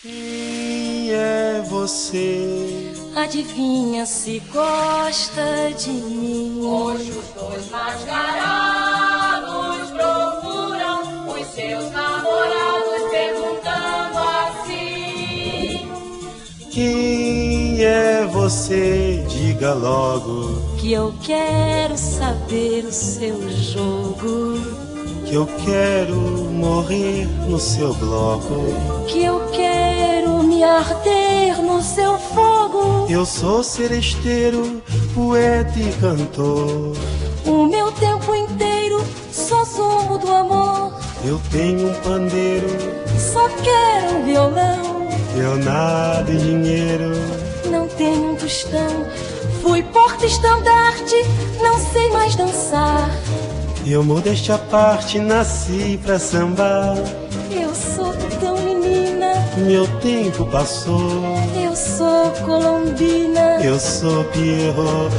Quem é você? Adivinha se gosta de mim? Hoje os dois mascarados procuram os seus namorados perguntando assim: Quem é você? Diga logo Que eu quero saber o seu jogo. Que eu quero morrer no seu bloco. Que eu quero me arder no seu fogo. Eu sou seresteiro, poeta e cantor. O meu tempo inteiro só zombo do amor. Eu tenho um pandeiro, Só quero um violão. eu nada em dinheiro. Não tenho um tostão. Fui porta-estandarte, não sei mais. Eu modéstia à parte, nasci pra sambar. Eu sou tão menina, Meu tempo passou, eu sou colombina. eu sou Pierrot.